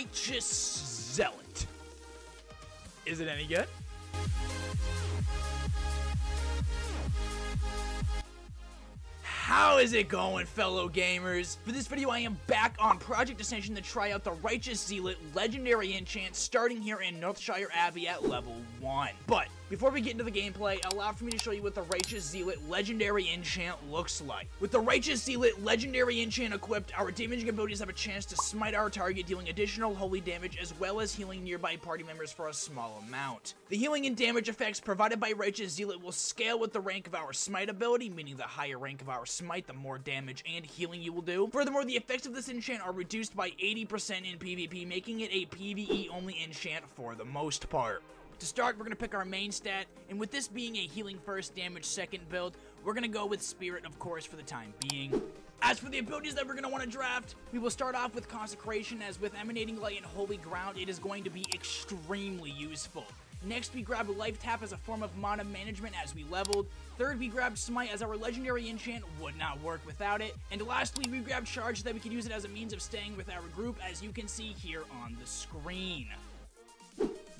Righteous Zealot. Is it any good? How is it going, fellow gamers? For this video, I am back on Project Ascension to try out the Righteous Zealot Legendary Enchant starting here in Northshire Abbey at level 1. But, before we get into the gameplay, allow for me to show you what the Righteous Zealot Legendary Enchant looks like. With the Righteous Zealot Legendary Enchant equipped, our damaging abilities have a chance to smite our target, dealing additional holy damage as well as healing nearby party members for a small amount. The healing and damage effects provided by Righteous Zealot will scale with the rank of our smite ability, meaning the higher rank of our smite, the more damage and healing you will do. Furthermore, the effects of this enchant are reduced by 80% in PvP, making it a PvE only enchant for the most part. To start, we're going to pick our main stat, and with this being a healing first, damage second build, we're going to go with Spirit, of course, for the time being. As for the abilities that we're going to want to draft, we will start off with Consecration, as with Emanating Light and Holy Ground, it is going to be extremely useful. Next, we grabbed Life Tap as a form of mana management as we leveled. Third, we grabbed Smite as our legendary enchant would not work without it. And lastly, we grabbed Charge so that we could use it as a means of staying with our group as you can see here on the screen.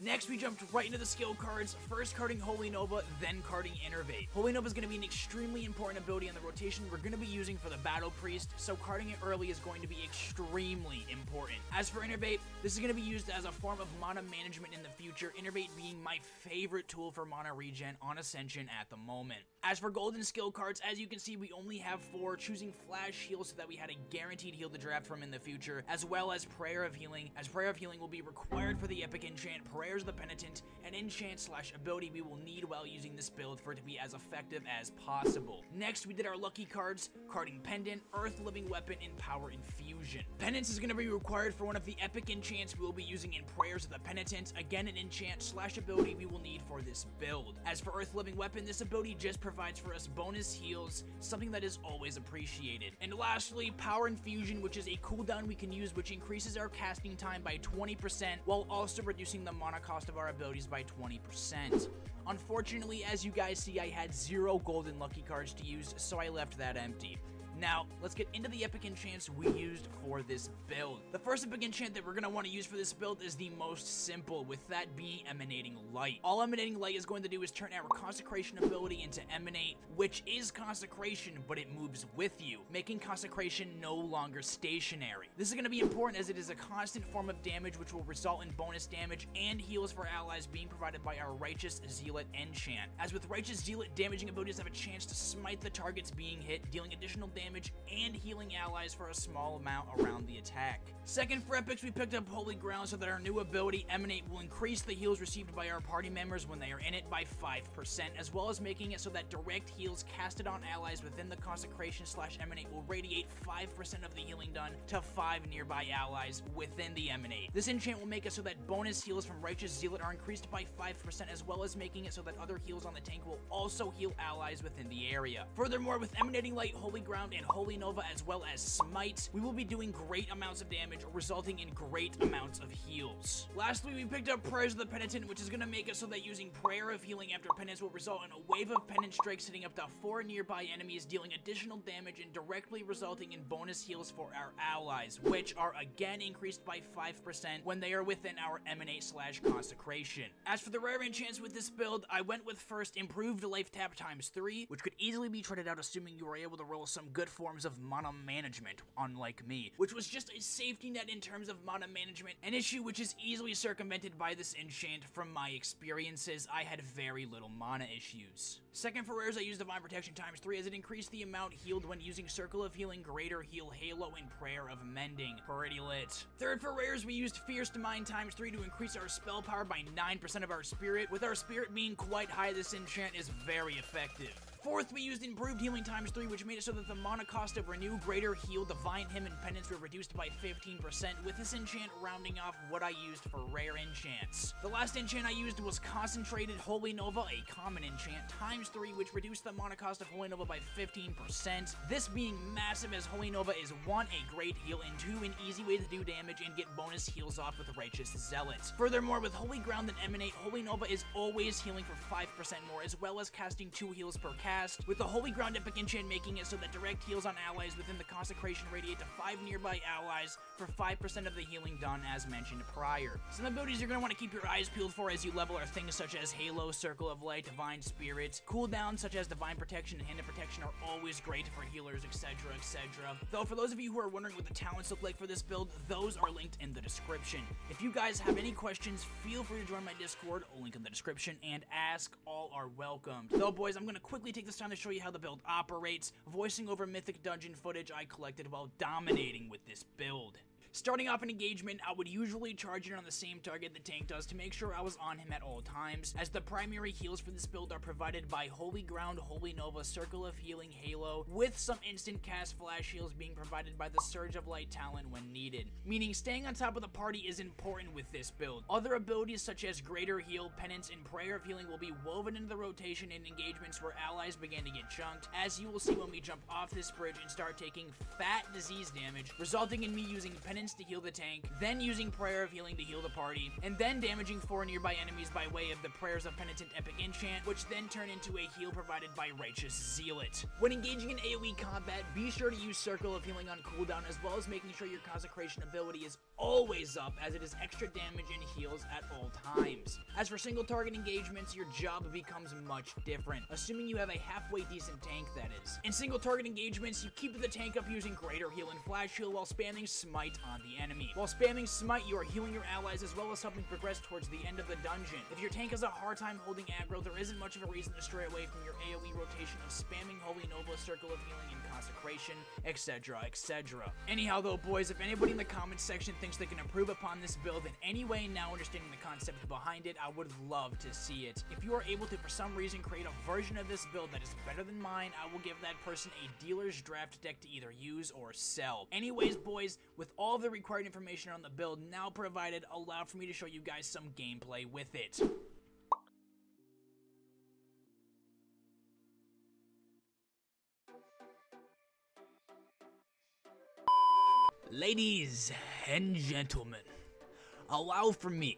Next, we jumped right into the skill cards, first carding Holy Nova, then carding Innervate. Holy Nova is going to be an extremely important ability in the rotation we're going to be using for the Battle Priest, so carding it early is going to be extremely important. As for Innervate, this is going to be used as a form of mana management in the future, Innervate being my favorite tool for mana regen on Ascension at the moment. As for golden skill cards, as you can see, we only have four, choosing Flash Heal so that we had a guaranteed heal to draft from in the future, as well as Prayer of Healing, as Prayer of Healing will be required for the Epic Enchant Prayers of the Penitent, an enchant slash ability we will need while using this build for it to be as effective as possible. Next, we did our lucky cards, carding Penance, Earth Living Weapon, and Power Infusion. Penance is going to be required for one of the epic enchants we will be using in Prayers of the Penitent, again an enchant slash ability we will need for this build. As for Earth Living Weapon, this ability just provides for us bonus heals, something that is always appreciated. And lastly, Power Infusion, which is a cooldown we can use which increases our casting time by 20% while also reducing the mana cost of our abilities by 20%. Unfortunately, as you guys see, I had zero golden lucky cards to use, so I left that empty. Now, let's get into the epic enchants we used for this build. The first epic enchant that we're going to want to use for this build is the most simple, with that being Emanating Light. All Emanating Light is going to do is turn our Consecration ability into Emanate, which is Consecration, but it moves with you, making Consecration no longer stationary. This is going to be important as it is a constant form of damage which will result in bonus damage and heals for allies being provided by our Righteous Zealot enchant. As with Righteous Zealot, damaging abilities have a chance to smite the targets being hit, dealing additional damage damage and healing allies for a small amount around the attack. Second for epics, we picked up Holy Ground so that our new ability, Emanate, will increase the heals received by our party members when they are in it by 5%, as well as making it so that direct heals casted on allies within the Consecration slash Emanate will radiate 5% of the healing done to 5 nearby allies within the Emanate. This enchant will make it so that bonus heals from Righteous Zealot are increased by 5%, as well as making it so that other heals on the tank will also heal allies within the area. Furthermore, with Emanating Light, Holy Ground, and Holy Nova as well as Smite, we will be doing great amounts of damage, resulting in great amounts of heals. Lastly, we picked up Prayers of the Penitent, which is going to make it so that using Prayer of Healing after Penance will result in a wave of Penance strikes hitting up to four nearby enemies, dealing additional damage and directly resulting in bonus heals for our allies, which are again increased by 5% when they are within our Emanate slash Consecration. As for the rare enchants with this build, I went with first Improved Life Tap times 3, which could easily be traded out assuming you were able to roll some good forms of mana management, unlike me, which was just a safety net in terms of mana management, an issue which is easily circumvented by this enchant. From my experiences, I had very little mana issues. Second for rares, I used Divine Providence times 3 as it increased the amount healed when using Circle of Healing, Greater Heal, Halo, and Prayer of Mending. Pretty lit. Third for rares, we used Fierce Mind times 3 to increase our spell power by 9% of our spirit. With our spirit being quite high, this enchant is very effective. Fourth, we used Improved Healing times 3, which made it so that the mana cost of Renew, Greater Heal, Divine Hymn, and Penance were reduced by 15%, with this enchant rounding off what I used for rare enchants. The last enchant I used was Concentrated Holy Nova, a common enchant, times 3, which reduced the mana cost of Holy Nova by 15%. This being massive as Holy Nova is 1, a great heal, and 2, an easy way to do damage and get bonus heals off with Righteous Zealots. Furthermore, with Holy Ground and Emanate, Holy Nova is always healing for 5% more, as well as casting 2 heals per cast with the Holy Ground Epic Enchant making it so that direct heals on allies within the Consecration radiate to 5 nearby allies for 5% of the healing done as mentioned prior. Some abilities you're going to want to keep your eyes peeled for as you level are things such as Halo, Circle of Light, Divine Spirits. Cooldowns such as Divine Protection and Hand of Protection are always great for healers, etc, etc. Though for those of you who are wondering what the talents look like for this build, those are linked in the description. If you guys have any questions, feel free to join my Discord, link in the description, and ask, all are welcomed. Though boys, I'm going to quickly take this time to show you how the build operates, voicing over mythic dungeon footage I collected while dominating with this build. Starting off an engagement, I would usually charge in on the same target the tank does to make sure I was on him at all times, as the primary heals for this build are provided by Holy Ground, Holy Nova, Circle of Healing, Halo, with some instant cast flash heals being provided by the Surge of Light talent when needed, meaning staying on top of the party is important with this build. Other abilities such as Greater Heal, Penance, and Prayer of Healing will be woven into the rotation in engagements where allies begin to get chunked, as you will see when we jump off this bridge and start taking fat disease damage, resulting in me using Penance to heal the tank, then using Prayer of Healing to heal the party, and then damaging four nearby enemies by way of the Prayers of Penitent Epic Enchant, which then turn into a heal provided by Righteous Zealot. When engaging in AoE combat, be sure to use Circle of Healing on cooldown, as well as making sure your Consecration ability is always up, as it is extra damage and heals at all times. As for single target engagements, your job becomes much different, assuming you have a halfway decent tank, that is. In single target engagements, you keep the tank up using Greater Heal and Flash Heal while spamming Smite the enemy. While spamming Smite, you are healing your allies as well as helping progress towards the end of the dungeon. If your tank has a hard time holding aggro, there isn't much of a reason to stray away from your AoE rotation of spamming Holy Nova, Circle of Healing, and Consecration, etc, etc. Anyhow though, boys, if anybody in the comments section thinks they can improve upon this build in any way now understanding the concept behind it, I would love to see it. If you are able to, for some reason, create a version of this build that is better than mine, I will give that person a dealer's draft deck to either use or sell. Anyways, boys, with all the required information on the build now provided, allow for me to show you guys some gameplay with it. Ladies and gentlemen, allow for me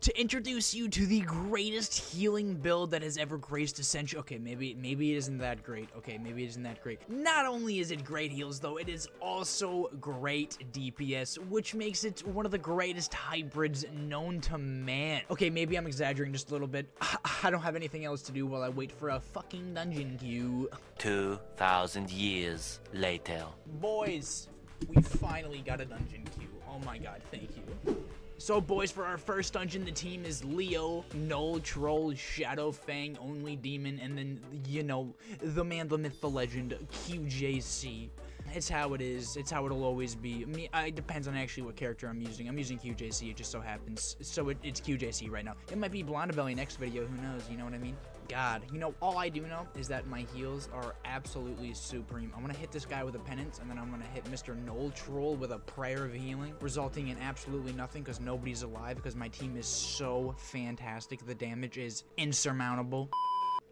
to introduce you to the greatest healing build that has ever graced Ascension. Okay, maybe maybe it isn't that great. Okay, maybe it isn't that great. Not only is it great heals, though, it is also great DPS, which makes it one of the greatest hybrids known to man. Okay, maybe I'm exaggerating just a little bit. I don't have anything else to do while I wait for a fucking dungeon queue. 2,000 years later. Boys, we finally got a dungeon queue. Oh my god, thank you. So boys, for our first dungeon, the team is Leo, Null, Troll, Shadow, Fang, Only Demon, and then, you know, the man, the myth, the legend, QJC. It's how it is. It's how it'll always be. I mean, it depends on actually what character I'm using. I'm using QJC. It just so happens. So it, it's QJC right now. It might be Blondebelly next video. Who knows? You know what I mean? God. You know, all I do know is that my heals are absolutely supreme. I'm to hit this guy with a penance, and then I'm to hit Mr. Null Troll with a prayer of healing, resulting in absolutely nothing because nobody's alive because my team is so fantastic. The damage is insurmountable.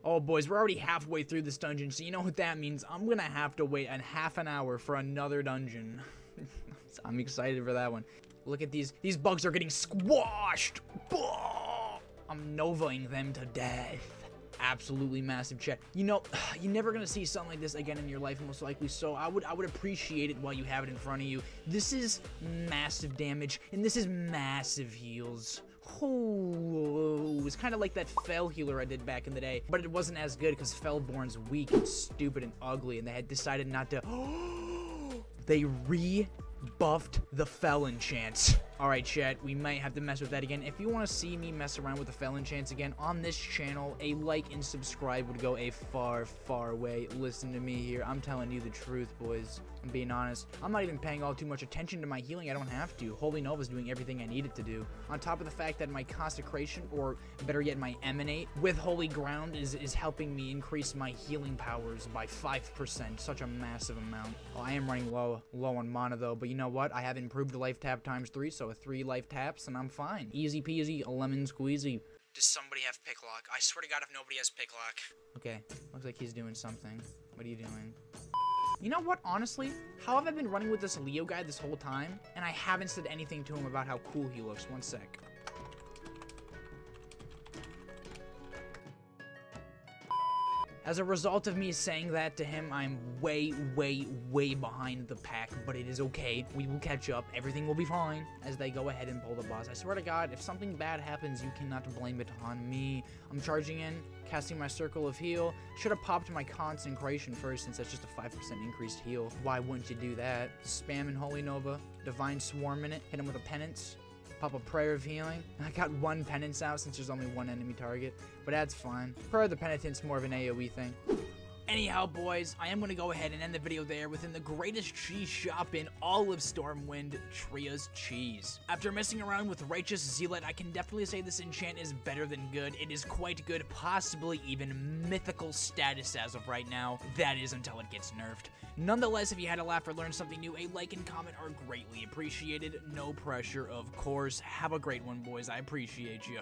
Oh, boys, we're already halfway through this dungeon, so you know what that means. I'm gonna have to wait a half an hour for another dungeon. I'm excited for that one. Look at these. These bugs are getting squashed. I'm novaing them to death. Absolutely massive check. You know, you're never gonna see something like this again in your life, most likely. So I would, I would appreciate it while you have it in front of you. This is massive damage, and this is massive heals. Oh, it's kind of like that Fel healer I did back in the day, but it wasn't as good because Felborn's weak and stupid and ugly, and they had decided not to. they re buffed the Fel enchant. Alright, chat, we might have to mess with that again. If you want to see me mess around with the Fel Enchants again on this channel, a like and subscribe would go a far, far way. Listen to me here. I'm telling you the truth, boys. I'm being honest. I'm not even paying all too much attention to my healing. I don't have to. Holy Nova's doing everything I need it to do. On top of the fact that my Consecration, or better yet, my Emanate, with Holy Ground is, is helping me increase my healing powers by 5%. Such a massive amount. Well, I am running low, low on mana, though, but you know what? I have improved life tap times 3, so with three life taps, and I'm fine. Easy peasy, a lemon squeezy. Does somebody have picklock? I swear to God, if nobody has picklock. Okay, looks like he's doing something. What are you doing? You know what, honestly? How have I been running with this Leo guy this whole time, and I haven't said anything to him about how cool he looks? One sec. As a result of me saying that to him, I'm way, way, way behind the pack, but it is okay. We will catch up. Everything will be fine as they go ahead and pull the boss. I swear to God, if something bad happens, you cannot blame it on me. I'm charging in, casting my Circle of Heal. Should have popped my Consecration first since that's just a 5% increased heal. Why wouldn't you do that? Spam in Holy Nova, Divine Swarm in it, hit him with a Penance, pop a Prayer of Healing. I got one Penance out since there's only one enemy target, but that's fine. Prayer of the Penitent's more of an AoE thing. Anyhow, boys, I am going to go ahead and end the video there within the greatest cheese shop in all of Stormwind, Trias' Cheese. After messing around with Righteous Zealot, I can definitely say this enchant is better than good. It is quite good, possibly even mythical status as of right now. That is until it gets nerfed. Nonetheless, if you had a laugh or learned something new, a like and comment are greatly appreciated. No pressure, of course. Have a great one, boys. I appreciate you.